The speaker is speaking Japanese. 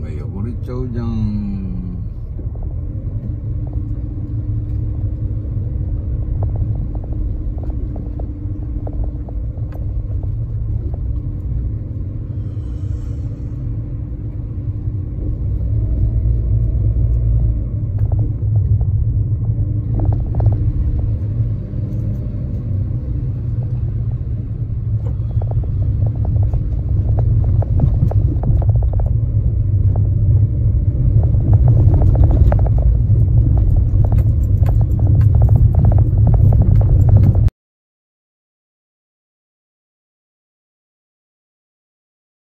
が汚れちゃうじゃん。